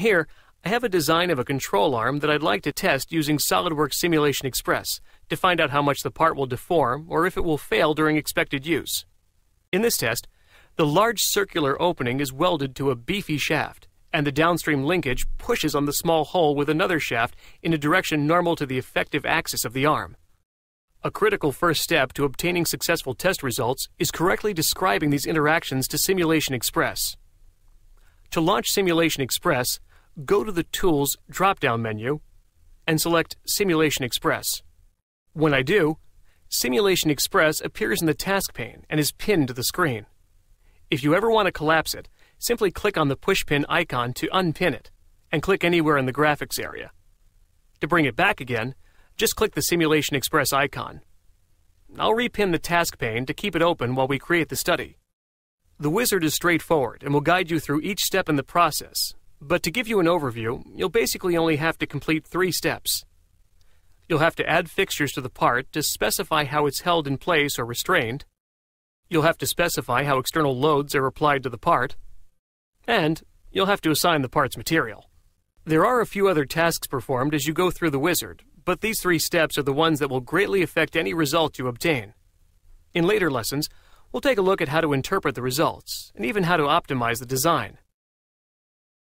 Here, I have a design of a control arm that I'd like to test using SOLIDWORKS Simulation Xpress to find out how much the part will deform or if it will fail during expected use. In this test, the large circular opening is welded to a beefy shaft, and the downstream linkage pushes on the small hole with another shaft in a direction normal to the effective axis of the arm. A critical first step to obtaining successful test results is correctly describing these interactions to Simulation Xpress. To launch Simulation Xpress, go to the Tools drop-down menu and select Simulation Xpress. When I do, Simulation Xpress appears in the task pane and is pinned to the screen. If you ever want to collapse it, simply click on the pushpin icon to unpin it, and click anywhere in the graphics area. To bring it back again, just click the Simulation Xpress icon. I'll repin the task pane to keep it open while we create the study. The wizard is straightforward and will guide you through each step in the process, but to give you an overview, you'll basically only have to complete three steps. You'll have to add fixtures to the part to specify how it's held in place or restrained. You'll have to specify how external loads are applied to the part. And you'll have to assign the part's material. There are a few other tasks performed as you go through the wizard, but these three steps are the ones that will greatly affect any result you obtain. In later lessons, we'll take a look at how to interpret the results, and even how to optimize the design.